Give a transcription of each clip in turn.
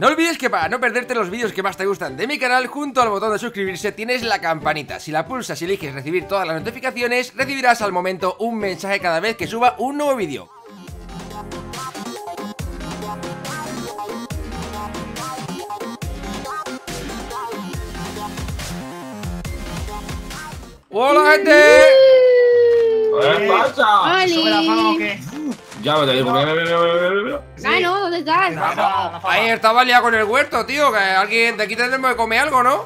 No olvides que para no perderte los vídeos que más te gustan de mi canal, junto al botón de suscribirse tienes la campanita. Si la pulsas y eliges recibir todas las notificaciones, recibirás al momento un mensaje cada vez que suba un nuevo vídeo. ¡Hola, gente! ¿Qué pasa? ¡Oli! ¿Sube la fama o qué? Ya me te mira. Ah, no, ¿dónde estás? Ahí estaba liado con el huerto, tío. Que alguien de aquí tendremos que comer algo, ¿no?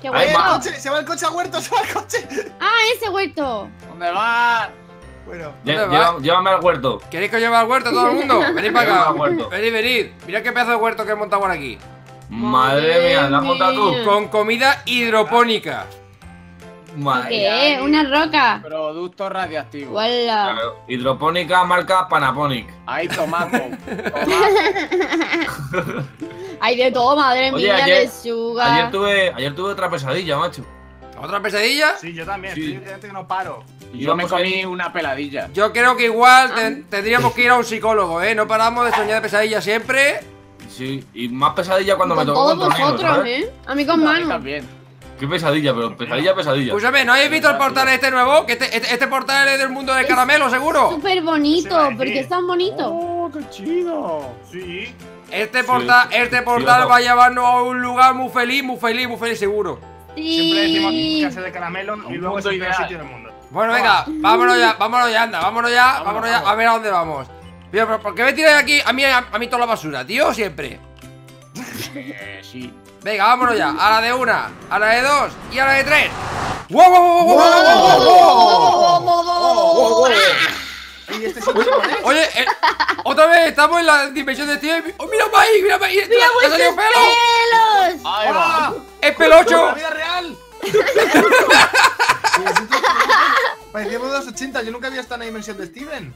¡Qué Ahí ¡Eh, va. huerto! coche! ¡Se va el coche al huerto! ¡Se va el coche! ¡Ah, ese huerto! ¿Dónde vas? Bueno. Llévame al huerto. ¿Queréis que os lleve al huerto todo el mundo? Venid para acá. huerto. Venid, venid. Mirad qué pedazo de huerto que he montado por aquí. Madre mía, ¿la has montado tú? Con comida hidropónica. Madre ¿Qué? ¿Una roca? Producto radioactivo. ¡Wala! Claro, Hidropónica marca Panaponic. Ahí, tomaco. Hay de todo, madre Oye, mía, ayer- lechuga. Ayer tuve, ayer tuve otra pesadilla, macho. ¿Otra pesadilla? sí, yo también. Sí. Estoy que no paro. Yo me ahí- comí una peladilla. Yo creo que igual ten- tendríamos que ir a un psicólogo, ¿eh? No paramos de soñar de pesadilla siempre. Sí, y más pesadilla cuando me tocó todos con vosotros. ¿eh? A mí con A mí mano. también. Qué pesadilla, pero pesadilla, pesadilla. Escúchame, ¿no habéis visto el portal este nuevo? Que este, este, este portal es del mundo del caramelo, seguro. Súper bonito, porque es tan bonito. ¡Oh, qué chido! Sí. Este portal, este portal sí, va a llevarnos a un lugar muy feliz, muy feliz, muy feliz, seguro. Siempre decimos Sí. casa de caramelo y luego es el sitio del mundo. Bueno, venga, vámonos ya, vámonos ya, anda, vámonos ya, vámonos, Vámonos, ya, vamos. a ver a dónde vamos. Pero ¿por qué me tiras aquí a mí, a, a mí toda la basura, tío? Siempre. Eh, sí. Venga, vámonos ya, a la de una, a la de dos y a la de tres. ¡Wow, wow, wow, wow. Oye, eh, otra vez estamos en la dimensión de Steven. ¡Oh, mira ahí, mira! ¡Le ¡Mira ha salido pelo! ¡Ah! ¡Es pelocho! ¡La vida real! Parecíamos de los 80, yo nunca había estado en la dimensión de Steven.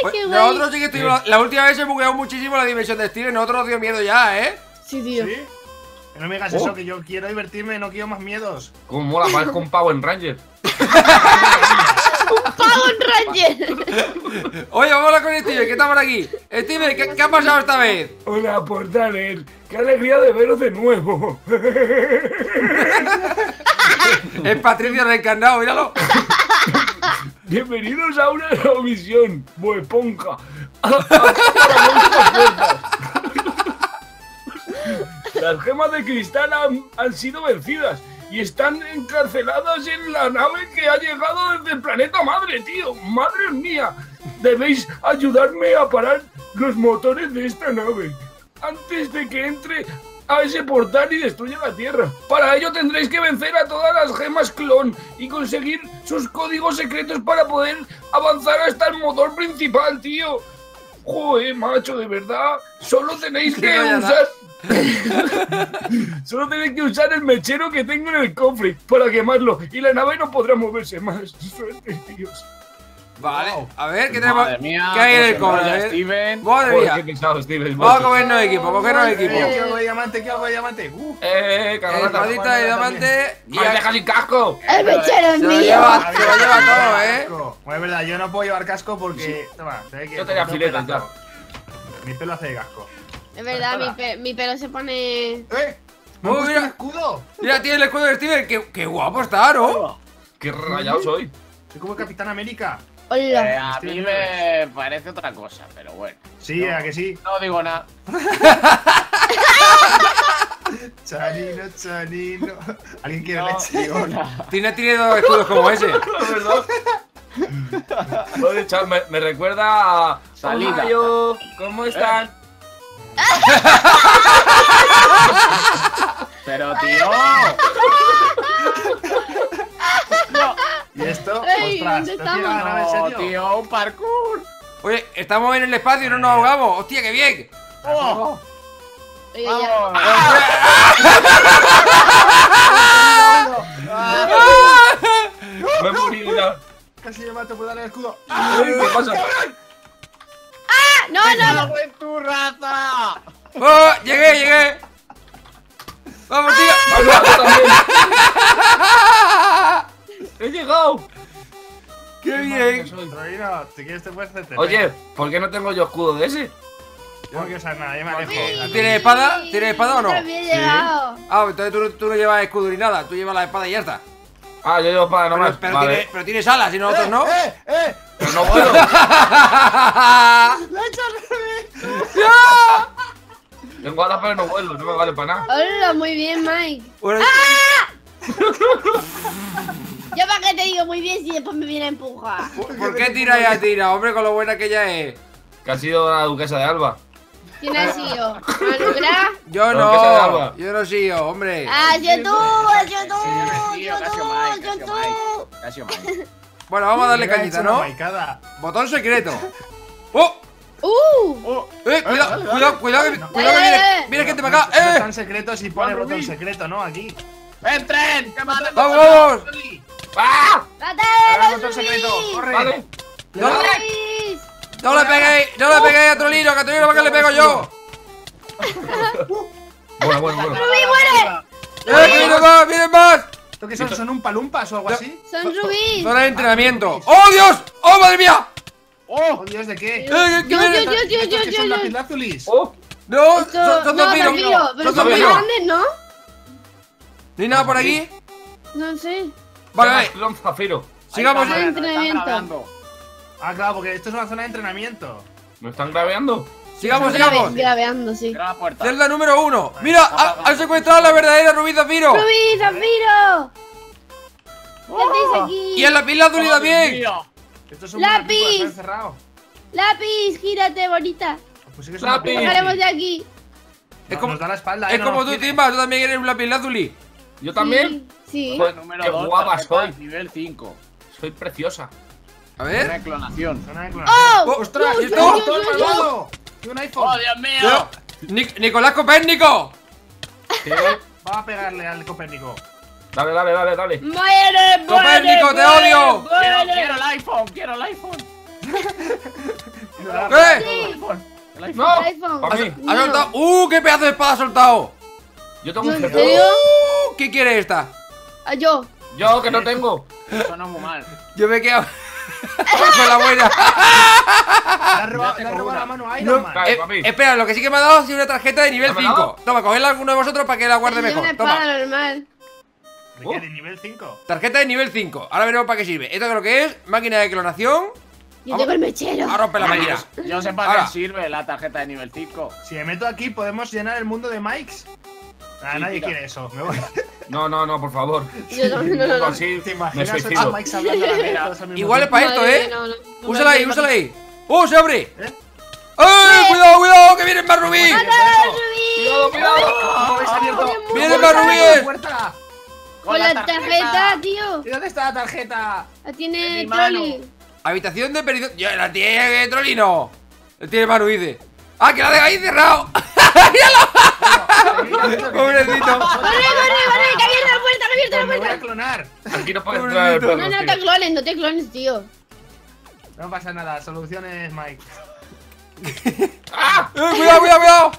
Pues qué guay. nosotros sí que estuvimos. La última vez se bugueó muchísimo la dimensión de Steven. Nosotros nos dio miedo ya, ¿eh? Sí, tío. ¿Sí? Que no me digas Oh. eso, que yo quiero divertirme, no quiero más miedos. Como mola, parezco un pavo en Ranger. ¡Power Ranger! Oye, vamos a hablar con Steven, que está por aquí. Steven, ¿qué, qué ha pasado esta vez? Hola, portales. Qué alegría de veros de nuevo. Es Patricio reencarnado, míralo. Bienvenidos a una nueva misión, Boeponja. Las gemas de cristal han, sido vencidas y están encarceladas en la nave que ha llegado desde el planeta madre, tío. Madre mía, debéis ayudarme a parar los motores de esta nave antes de que entre a ese portal y destruya la Tierra. Para ello tendréis que vencer a todas las gemas clon y conseguir sus códigos secretos para poder avanzar hasta el motor principal, tío. Joder, macho, de verdad. Solo tenéis que usar. Solo tenéis que usar el mechero que tengo en el cofre para quemarlo y la nave no podrá moverse más. Suerte, tíos. Vale, Wow. a ver, ¿qué tenemos? Madre mía. ¿Qué hay en cómo el cobre? enrolla A ver. Steven. Madre qué mía. pesado, Steven. Vamos a cogernos equipo, cogernos Eh, equipo. quiero algo de diamante, quiero algo de diamante. Uh, Eh, cargata. Espadita de diamante y ¡Me dejas sin casco! ¡El mechero es Se lo mío! lleva, se lo lleva todo, ¿eh? Bueno, es verdad, yo no puedo llevar casco porque. Toma, se ve que. Yo tenía tengo filetas pelazo. Mi pelo hace de casco. Es verdad, mi, pe- mi pelo se pone... ¡Eh! ¿Me Oh, mira. un escudo? Mira, tiene el escudo de Steven. Qué, qué guapo está, ¿no? ¡Qué rayado soy! Soy como el Capitán América. Eh, a mí me parece otra cosa, pero bueno. Sí, No. a que sí. No digo nada. Chanino, chanino. ¿Alguien quiere No leche? digo nada. Tiene, tiene dos escudos como ese. Verdad. Me, me recuerda a. Salida. Hola, yo, ¿Cómo están? Pero tío. ¿Dónde ¿te has tirado la nave en no, serio? tío, un parkour. Oye, estamos en el espacio y no nos ahogamos. ¡Hostia, qué bien! Oh, Oye, vamos. Me he morido. Casi me mato por darle el escudo. Ay, ¿Qué pasa? ¡Ah! ¡No, no! no. ¡Cago en tu raza! ¡Oh! ¡Llegué, llegué! Bien! Si quieres te puedes hacer Oye, ¿por qué no tengo yo escudo de ese? Yo no quiero saber nada, yo me alejo. ¿Tienes espada? ¿Tienes espada o no? Ah, entonces tú, tú no llevas escudo ni nada, tú llevas la espada y ya está. Ah, yo llevo Pero, nomás. pero, vale. tiene- pero tienes alas y nosotros no. ¡Eh! ¡Eh! Pero no puedo. ¡La he hecho al revés! Tengo alas, pero no vuelo. No me vale para nada. Hola, muy bien, Mike. Bueno, Yo para qué te digo muy bien si después me viene a empujar. ¿por- ¿Por qué tira ya tira? Hombre, con lo buena que ella es. Que ha sido la duquesa de Alba. ¿Quién ha sido? ¿Manuela? Yo que no, yo no sigo, hombre. ¡Ah, yo tú! ¡Ah, yo tú! ¡Yo tú! ¡Yo tú! Casio Mike. Bueno, vamos a darle cañita, ¿no? Botón secreto. ¡Oh! ¡Uh! Oh, ¡Eh! Cuidado, cuidado, cuidado, que- cuidado que Dale, viene, viene gente para acá, están ¡eh! secretos y pone botón secreto, ¿no? Aquí. ¡Entren! ¡Que ¡Vamos, vamos! ¡Ah! ¡Mátalo, Ahora botón secreto, corre. Vale. No, le peguéis, no le peguéis a Trolino, que a Trolino porque le pego yo. Bueno, bueno, bueno. ¡Rubí muere! ¡Eh, que vienen más, vienen más! ¿Esto qué son? ¿Son un palumpas o algo así? ¡Son Rubí! Zona de entrenamiento. ¡Oh, Dios! ¡Oh, madre mía! ¡Oh, Dios, de qué! ¡Eh, que Dios! Dios, Dios, Dios, ¿Estos Dios, son lapislazulis? ¡Oh! No, Esto- son, son no, zafiro, pero Son muy grandes, ¿no? ¿No hay nada por aquí? No sé. Vale, vale. Zafiro. Sigamos. Ahí está. entrenamiento. grabando. Ah, claro, porque esto es una zona de entrenamiento. ¿Me están graveando? Sigamos, sigamos. Graveando, sí. La. Celda número uno. Mira, ha- han secuestrado a la verdadera Rubí Zafiro. ¡Rubí, Zafiro! ¿Qué hacéis aquí? Y el lapilázuli ¡Oh, también. Dios mío! Esto es un ¡Lápiz! lápiz. ¡Lápiz, gírate, bonita! Pues sí que es Lápiz. lápiz. ¡Bajaremos de aquí! Es No, como- la espalda, eh, Es no como tú. Timba, tú también eres un lapilázuli. ¿Yo también? Sí. Joder, Número qué 2, guapa soy. nivel 5. Soy preciosa. A ver. clonación. Zona de clonación. ¡Oh! Oh, ¡Ostras! ¿y esto? ¡Todo yo. malvado! ¡Y un iPhone! ¡Oh, Dios mío! Yo- Nic- Nicolás Copérnico. ¿Qué? Va a pegarle al Copérnico. Dale, dale, dale, dale. ¡Muere, muere! Copérnico, te muere, odio. Quiero, muere! quiero el iPhone, quiero el iPhone. ¿Qué? El iPhone. El iPhone. ¡No! El iPhone. Ha, mí. ha soltado. ¡Uh! ¡Qué pedazo de espada ha soltado! Yo tengo ¿No, un ¿En serio? ¿Qué quiere esta? Ah, yo. Yo que no tengo. Suena muy mal. Yo me he quedado con la buena. Tengo robado una. la mano a No, Iron Man. Eh, espera, lo que sí que me ha dado sido una tarjeta de nivel ¿Ya me ha dado? 5. Toma, cogedla alguno de vosotros para que la guarde mejor. una espada Toma, normal. ¿De qué? ¿De nivel 5? tarjeta de nivel 5. Ahora veremos para qué sirve. Esto creo que es máquina de clonación. Yo Vamos. tengo el mechero. A romper la máquina. Yo sé para Ahora. qué sirve la tarjeta de nivel 5. Si me meto aquí, podemos llenar el mundo de Mikes. Ah, Sí, nadie tira. quiere eso. Me voy. No, no, no, por favor. Yo no, no, no, no. Así ¿Te imaginas suicido. Hablando a la vez todos al mismo Igual es para esto, ¿eh? no, no. No Úsala ahí, úsala ahí. ¡Oh, se abre! ¿Eh? ¡Eh! ¡Cuidado, cuidado! ¡Que vienen más rubí! ¡Mátalo, Rubí! Cuidado, cuidado. ¡Vienen ¿Cómo más puerta? Con la tarjeta, tío. ¿Y dónde está la tarjeta? La En tiene. Trolli. Habitación de. ¡Ya la tiene Trolino! La tiene dice. ¡Ah, que la deja ahí cerrado! ¡Pobrecito! ¡Corre, corre, corre! ¡Que abierta la puerta, que abierta la Pues me voy a puerta! clonar. Aquí no puede entrar. No, no te clones, no te clones, tío. No pasa nada, soluciones Mike. ¡Ah! ¡Eh, cuidado, cuidado, cuidado!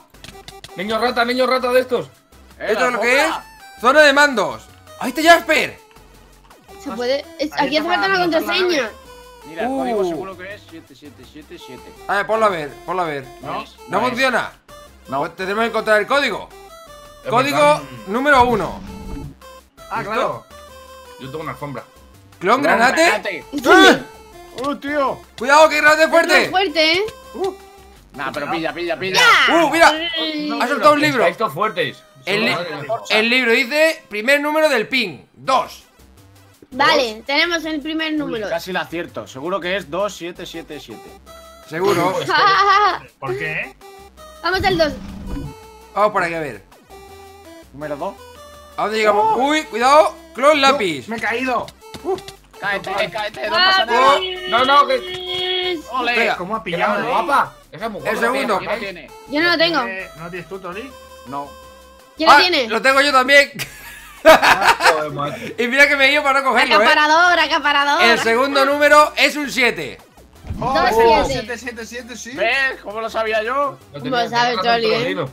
Niño rata, niño rata de estos. ¿Esto es lo que es? Zona de mandos. ¡Ahí está Jasper! Se puede. aquí hace falta una contraseña. Mira, el Uh. código seguro que es 7777. A ver, ponlo a ver, ponlo a ver. ¿No? ¿No, funciona? No. Pues tenemos que encontrar el código. Código número uno. Ah, ¿Listo? claro. Yo tengo una alfombra. ¿Clon granate? ¡Eh! ¡Uh, tío! ¡Cuidado, que granate fuerte! fuerte, ¿eh? Nah, pero pilla, pilla, pilla. ¡Uh, mira! Ay. Ha soltado un libro. Todos fuertes. El, li- libro dice primer número del ping. Dos. Vale, tenemos el primer Uy, número. Casi la acierto. Seguro que es 2777. Seguro. Ja, ja. ¿Por qué? Vamos al 2. Vamos por aquí a ver. Número 2. ¿A dónde llegamos? Uy, cuidado. Clon lápiz. Me he caído. Cáete, cáete, no pasa nada. ¡Vamos! No, no, que- ¡Ole! ¿Cómo ha pillado? eh? guapa. Esa es muy guapa. El segundo. ¿Quién lo tiene? Yo no lo tengo. Eh, ¿No tienes tú, Tori? No. ¿Quién lo Ah, tiene? Lo tengo yo también. Y mira que me he ido para no cogerlo, ¿eh? Acaparador, acaparador. El segundo número es un 7. Oh, Dos, oh, siete. 777, sí. ¿Ves? ¿Cómo lo sabía yo? Lo ¿Cómo tenía- sabe, eh?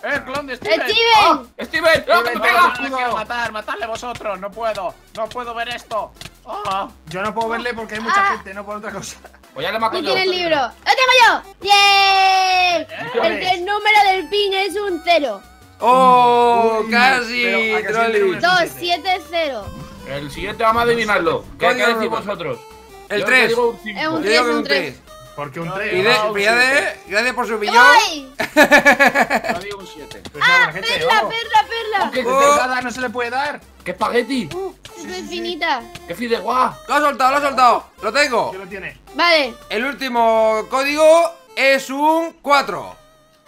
Trolino. ¡Eh, el clon de Steven! ¡Steven! ¡Steven! ¡No, que No, pega! no, quiero matar, matadle vosotros, no puedo, no puedo ver esto. Ah, Yo no puedo verle porque hay mucha Ah. gente, no por otra cosa. Pues ya le mato ¿Quién yo. tiene el libro? ¡Lo tengo yo! ¡Bien! ¿Cuál El, el número del pin es un 0. ¡Oh! Uy, ¡Casi! pero ¿a que sí Trolli. el número? 270. El siguiente vamos a adivinarlo. ¿Qué, qué decís vosotros? El Yo 3. te digo un Es un Yo digo tres, que es un un tres. 3. Porque un No, 3. Pide, un pide, gracias por su. Yo digo un 7. Pues gente, ¡Perla, vamos. perla, perla! ¿Qué Oh. no se le puede dar? ¿Qué espagueti? Uh, es infinita. ¿Qué fideuá? Lo ha soltado, lo ha soltado. Lo tengo. ¿Qué lo tiene? Vale. El último código es un 4.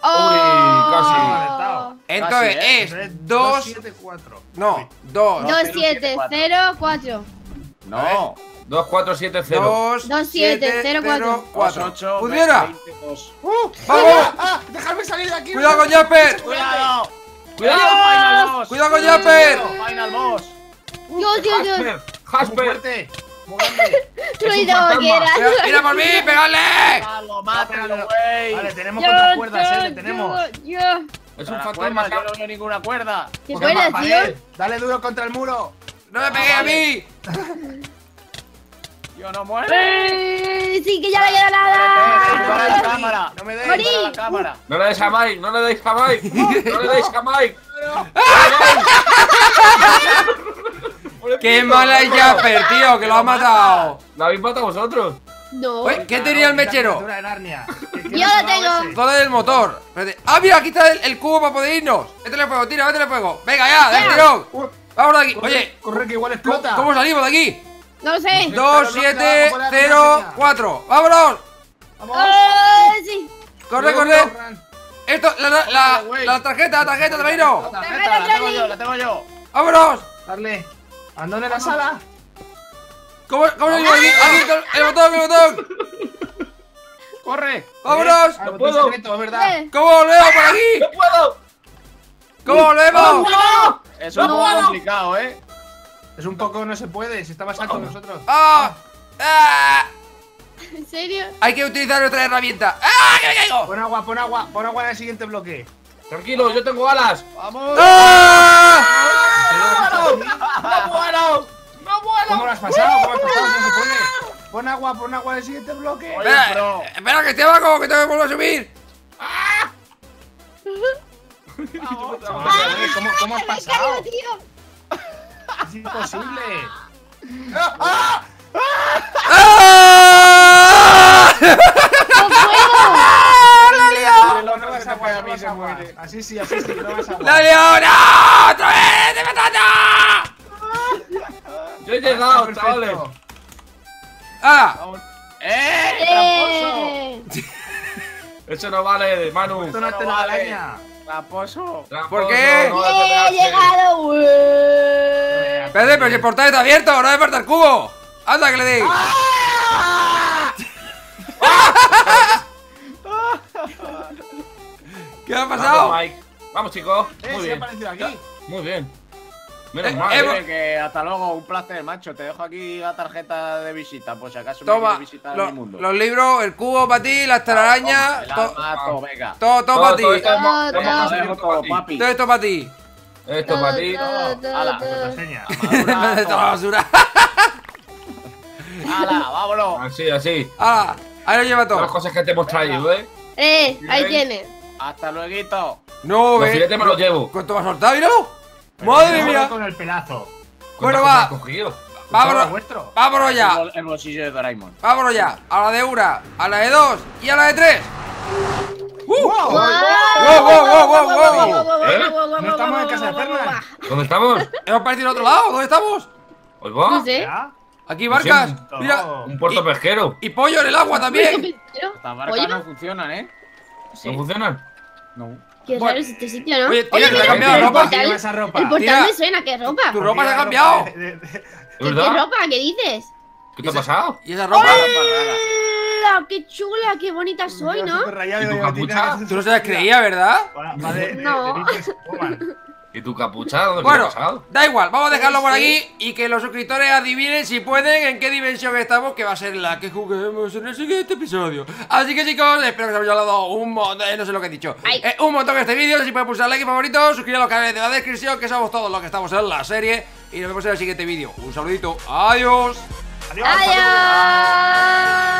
¡Oh! casi. Acertado. Entonces Casi, ¿eh? es 2. 7, 4. No, 2. 2704. No. 2470. 2. 2704. 4. 8, ¿Pudiera? 22. ¡Vamos! ¡Ah! ¡Dejadme salir de aquí! ¡Cuidado con Jasper! ¡Cuidado! ¡Cuidado! ¡Final boss! ¡Cuidado con Jasper! ¡Final boss! Dios, Dios, Dios. Jasper, ¡Muy era. Mira, por mí, pegadle. ¡Mátalo, mátalo, güey! Vale, tenemos Yo, otras cuerdas, yo, eh, le tenemos. Yo, yo. Es un fantasma. Yo no veo ninguna cuerda. ¿Qué va, tío? Dale duro contra el muro. ¡No me pegué a mí! Yo no muero. Eh, Sí, que ya no queda Para la nada. cámara. No me deis. Morí. La cámara. No le deis a Mike, no le deis a Mike. No le deis a Mike. ¡Qué mala es Jasper, tío! ¡Que lo ha matado! ¿Lo habéis matado vosotros? No. Oye, ¿qué tenía el mechero? Criatura de Narnia. ¿Qué- qué Yo lo tengo. Zona del motor. Espérate. ¡Ah, mira! Aquí está el, el cubo para poder irnos. Métele fuego, tira, métele fuego. Venga, ya, del tirón. Vamos de aquí. corre, Oye, corre que igual ¿cómo, explota. cómo salimos de aquí? No sé. 2, 7, 0, 4. ¡Vámonos! Vamos. Sí. ¡Corre, corre! Esto, la, la, la, la tarjeta, la tarjeta, traído. La tarjeta, la tengo yo, la tengo yo. ¡Vámonos! Darle. Andón en la sala. ¿Cómo, cómo lo digo aquí? Aquí, el- botón, el botón. ¡Corre! ¡Vámonos! Botón puedo. secreto, es verdad. Eh, ¿Cómo volvemos por aquí? ¡No puedo! ¿Cómo volvemos? Es un poco complicado, ¿eh? Es un poco no se puede, si está más alto que nosotros. ¡Ah! ¡Ah! ¿En serio? Hay que utilizar nuestra herramienta. ¡Ah! ¡Que me caigo! Pon agua, pon agua, pon agua en el siguiente bloque. Tranquilo, yo tengo alas. ¡Vamos! ¡Ah! ¡No muero! ¡No muero! ¿Cómo lo has pasado? ¿Cómo has pasado? No se puede. Pon agua, pon agua en el siguiente bloque. Oye, Espera, pero- espera, que esté abajo, que tengo que volver a subir. Joder, ¿Cómo, cómo has pasado? Es imposible. ¡Ah! No puedo. No se a mí se a muere. Así sí, así sí, no vas a ¡La leona! ¡Otra vez! ¡De patata! Yo he llegado, chavales. ¡Ah! ¡Eh! ¡Tramposo! Eh. Eso no vale, Manu. Esto no vale. ¡Tramposo! Tramposo, qué? no He detenerse. llegado. güey. Espérate, pero si el portal está abierto, no me falta el cubo. ¡Anda, que le di! ¿Qué ha Vamos, pasado? Mike. Vamos, chicos. Eh, Muy bien. aparecido aquí. Muy bien. Menos Eh, mal. eh, Oye, que hasta luego, un placer, macho. Te dejo aquí la tarjeta de visita, por si acaso me Toma, quieres visitar lo- mi mundo. los libros, el cubo para ti, las telarañas, Toma, to- el todo, venga. todo, todo para ti. todo esto Todo, todo. Todo todo, para ti. papi. Todo esto para ti. Esto para ti. Todo, todo, Ala, todo. Contraseña. Toda la basura. ¡Hala, vámonos! Así, así. ¡Hala! Ahí lo lleva Todas las todo. cosas que te hemos traído, ¿eh? Eh, ahí tienes. ¡Hasta luego! No, Los ve. filetes me los llevo. ¿Cuánto me has soltado? Míralo. Madre mía. Con el pelazo. Bueno, ¿Cuántas va. Vámonos. Vámonos ya. El, el bolsillo de Doraemon. Vámonos ya. A la de una, a la de dos y a la de tres. ¡Uh! Wow, wow, wow, wow. No estamos en casa de Fernan. ¿Dónde estamos? Hemos parecido al otro lado. ¿Dónde estamos? ¿Os va? No sé. Aquí barcas. Mira. Un puerto pesquero. Y pollo en el agua también. Estas barcas no funcionan, ¿eh? ¿No funcionan? No. Qué Bueno. raro es este sitio, ¿no? Oye, tía, que te ha mira, cambiado el la ropa. portal- Lleva esa ropa. El portal Tira. me suena, ¿qué ropa? Tu ropa se ha cambiado. de- de- de- ¿Es ¿Qué, qué ropa? ¿Qué dices? ¿Qué te ha pasado? ¿Y esa ropa? ¡Hola! ¡Qué chula! ¡Qué bonita soy, ¿no? ¿Y tu capucha? Tú no se las creías, ¿verdad? No. ¿Y tu capucha? ¿Dónde Bueno, pasado? da igual, vamos a dejarlo por aquí y que los suscriptores adivinen si pueden en qué dimensión estamos, que va a ser la que juguemos en el siguiente episodio. Así que chicos, espero que os haya dado un montón, eh, no sé lo que he dicho. Eh, un montón este vídeo, si pueden pulsar like y favorito, suscribiros a los canales de la descripción, que somos todos los que estamos en la serie, y nos vemos en el siguiente vídeo. Un saludito, adiós. Adiós. ¡Adiós!